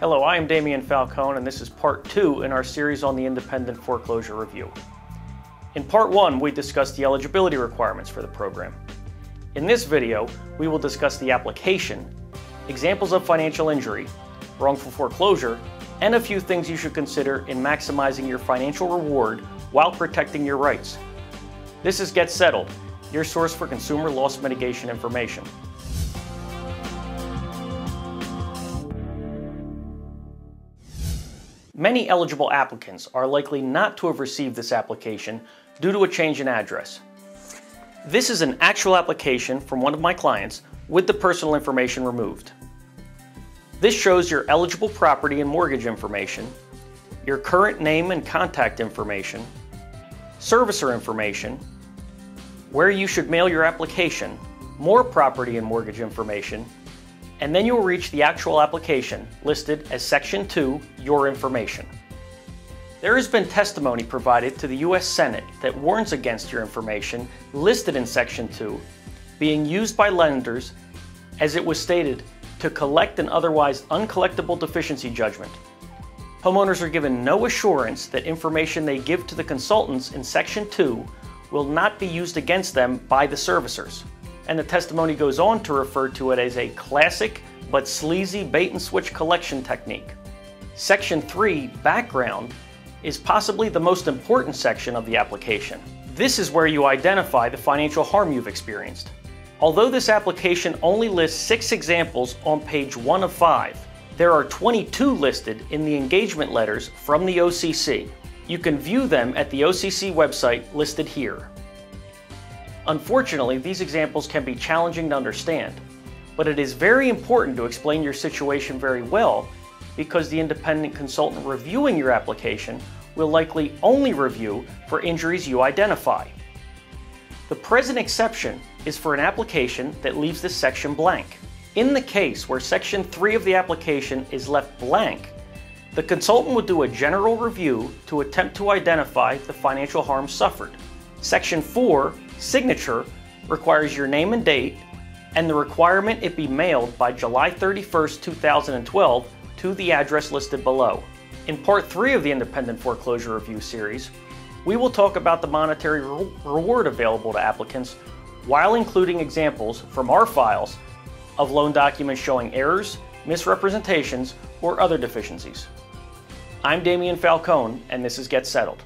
Hello, I am Damian Falcone and this is part two in our series on the Independent Foreclosure Review. In part one, we discussed the eligibility requirements for the program. In this video, we will discuss the application, examples of financial injury, wrongful foreclosure, and a few things you should consider in maximizing your financial reward while protecting your rights. This is Get Settled, your source for consumer loss mitigation information. Many eligible applicants are likely not to have received this application due to a change in address. This is an actual application from one of my clients with the personal information removed. This shows your eligible property and mortgage information, your current name and contact information, servicer information, where you should mail your application, more property and mortgage information, and then you will reach the actual application listed as Section 2, Your Information. There has been testimony provided to the U.S. Senate that warns against your information listed in Section 2 being used by lenders, as it was stated, to collect an otherwise uncollectible deficiency judgment. Homeowners are given no assurance that information they give to the consultants in Section 2 will not be used against them by the servicers and the testimony goes on to refer to it as a classic but sleazy bait and switch collection technique. Section 3, Background, is possibly the most important section of the application. This is where you identify the financial harm you've experienced. Although this application only lists six examples on page 1 of 5, there are 22 listed in the engagement letters from the OCC. You can view them at the OCC website listed here. Unfortunately, these examples can be challenging to understand, but it is very important to explain your situation very well because the independent consultant reviewing your application will likely only review for injuries you identify. The present exception is for an application that leaves this section blank. In the case where Section 3 of the application is left blank, the consultant would do a general review to attempt to identify the financial harm suffered. Section 4 Signature requires your name and date and the requirement it be mailed by July 31st, 2012 to the address listed below. In part 3 of the Independent Foreclosure Review series, we will talk about the monetary re reward available to applicants while including examples from our files of loan documents showing errors, misrepresentations, or other deficiencies. I'm Damian Falcone, and this is Get Settled.